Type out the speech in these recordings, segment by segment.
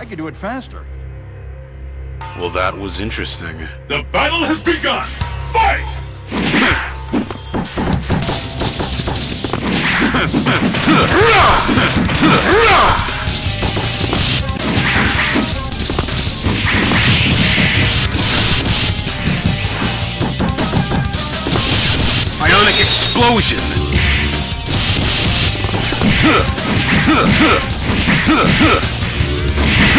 I could do it faster. Well, that was interesting. The battle has begun! Fight! Ionic explosion!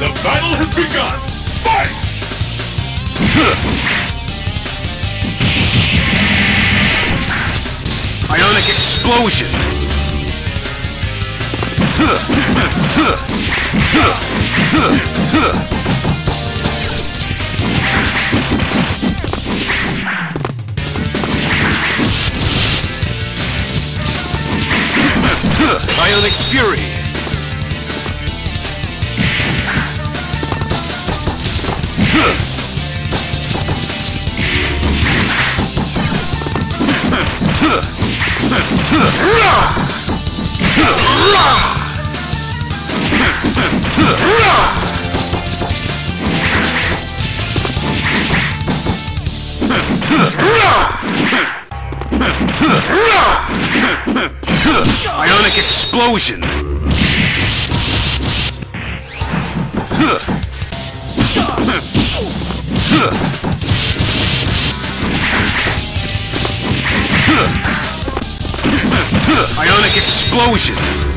The battle has begun! Fight! Ionic explosion! Ionic fury! Ionic explosion! Ionic explosion!